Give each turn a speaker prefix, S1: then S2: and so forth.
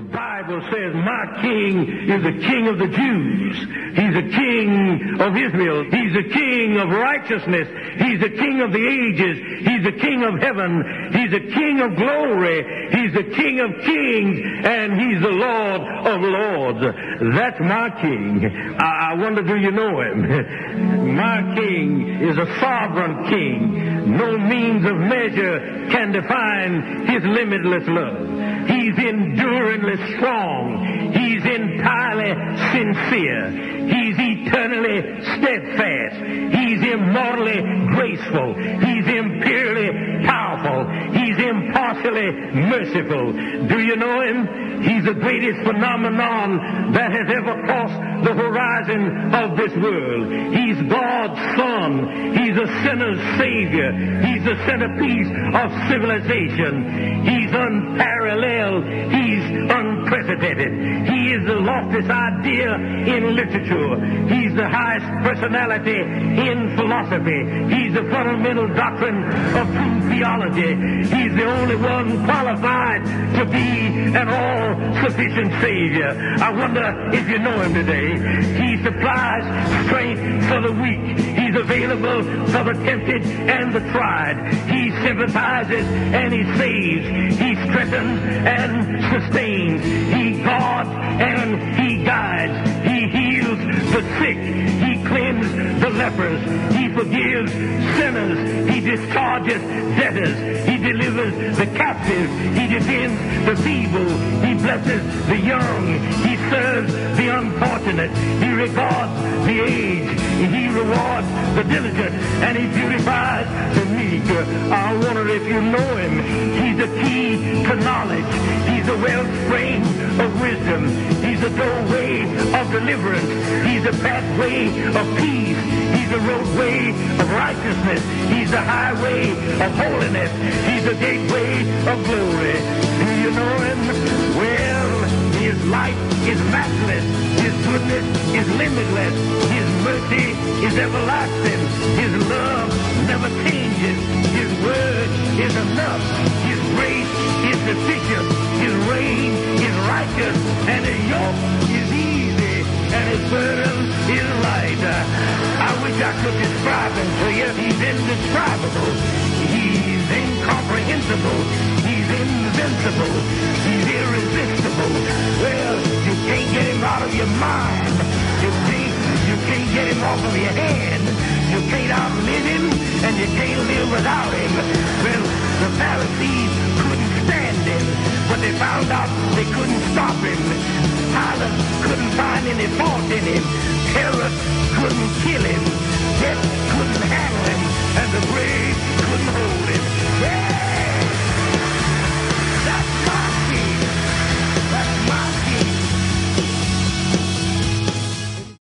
S1: The Bible says, My king is the king of the Jews. He's a king of Israel. He's a king of righteousness. He's the king of the ages. He's the king of heaven. He's the king of glory. He's the king of kings. And he's the Lord of lords. That's my king. I, I wonder, do you know him? my king is a sovereign king. No means of measure can define his limitless love. He's enduringly strong. He's entirely sincere. He's eternally steadfast. He's immortally graceful. He's imperially powerful. He's impartially merciful. Do you know him? He's the greatest phenomenon that has ever crossed the horizon of this world. He's God's Son. He's a sinner's Savior. He's the centerpiece of civilization. He's unparalleled. He's unprecedented. He is the loftiest idea in literature. He's the highest personality in philosophy. He's the fundamental doctrine of true theology. He's the only one qualified to be an all-sufficient Savior. I wonder if you know him today. He supplies strength for the weak. He's available for the tempted and the tried. He sympathizes and he saves. He strengthens and sustains. He guards and he guides. He heals the sick. He cleanses the lepers. He forgives sinners. He discharges debtors. He delivers the captive. He defends the feeble. He blesses the young. He serves the unfortunate. He regards the aged. He rewards the diligent. And he beautifies the I wonder if you know him. He's the key to knowledge. He's the wellspring of wisdom. He's the doorway of deliverance. He's the pathway of peace. He's the roadway of righteousness. He's the highway of holiness. He's the gateway of glory. Do you know him? Well, his light is matchless. His goodness is limitless. His mercy is everlasting. His love never And his yoke is easy. And his burden is light. I wish I could describe him to you. He's indescribable. He's incomprehensible. He's invincible. He's irresistible. Well, you can't get him out of your mind. You can't, you can't get him off of your hand. You can't outlive him, and you can't live without him. Well, the Pharisees